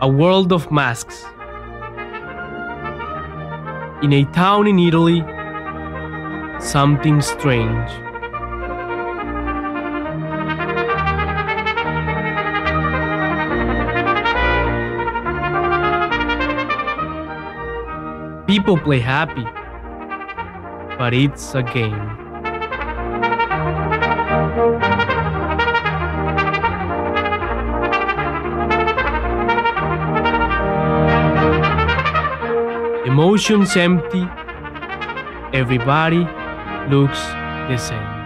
A world of masks. In a town in Italy, something strange. People play happy, but it's a game. Emotions empty, everybody looks the same.